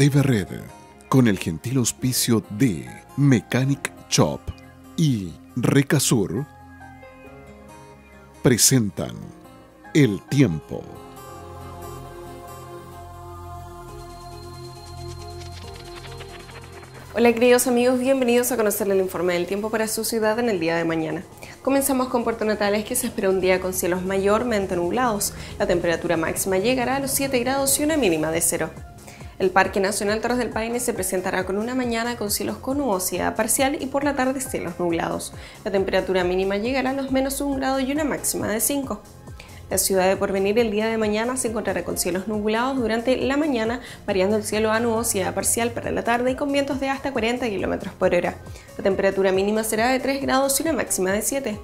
TV Red, con el gentil auspicio de Mechanic Shop y Recasur, presentan El Tiempo. Hola queridos amigos, bienvenidos a conocer el informe del tiempo para su ciudad en el día de mañana. Comenzamos con Puerto Natales que se espera un día con cielos mayormente nublados. La temperatura máxima llegará a los 7 grados y una mínima de 0. El Parque Nacional Torres del Paine se presentará con una mañana con cielos con nubosidad parcial y por la tarde cielos nublados. La temperatura mínima llegará a los menos 1 grado y una máxima de 5. La ciudad de Porvenir el día de mañana se encontrará con cielos nublados durante la mañana, variando el cielo a nubosidad parcial para la tarde y con vientos de hasta 40 km por hora. La temperatura mínima será de 3 grados y una máxima de 7.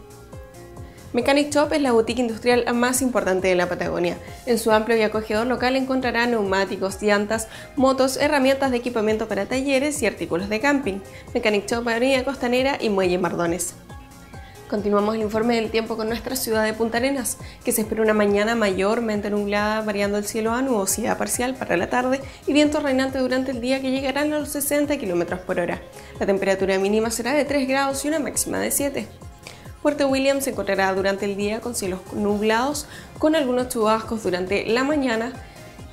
Mechanic Shop es la boutique industrial más importante de la Patagonia. En su amplio y acogedor local encontrará neumáticos, llantas, motos, herramientas de equipamiento para talleres y artículos de camping. Mechanic Shop Avenida Costanera y Muelle Mardones. Continuamos el informe del tiempo con nuestra ciudad de Punta Arenas, que se espera una mañana mayormente nublada, variando el cielo a nubosidad parcial para la tarde y viento reinante durante el día que llegarán a los 60 km por hora. La temperatura mínima será de 3 grados y una máxima de 7. Puerto William se encontrará durante el día con cielos nublados, con algunos chubascos durante la mañana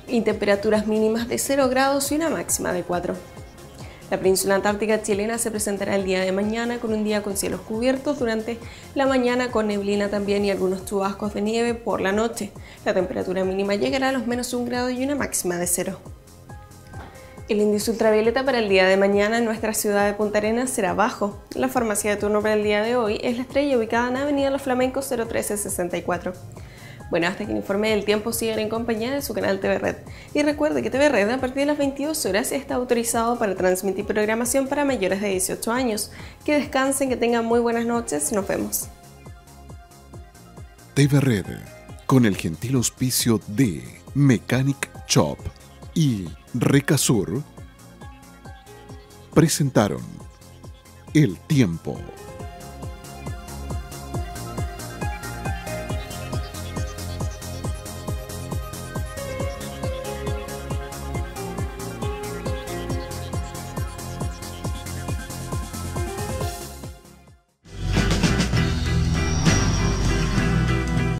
y temperaturas mínimas de 0 grados y una máxima de 4. La península antártica chilena se presentará el día de mañana con un día con cielos cubiertos durante la mañana con neblina también y algunos chubascos de nieve por la noche. La temperatura mínima llegará a los menos 1 grado y una máxima de 0. El índice ultravioleta para el día de mañana en nuestra ciudad de Punta Arenas será bajo. La farmacia de turno para el día de hoy es la estrella ubicada en Avenida Los Flamencos 01364. Bueno, hasta que el informe del tiempo sigan en compañía de su canal TV Red. Y recuerde que TV Red a partir de las 22 horas está autorizado para transmitir programación para mayores de 18 años. Que descansen, que tengan muy buenas noches, nos vemos. TV Red, con el gentil auspicio de Mechanic Shop y Recasur, presentaron El Tiempo.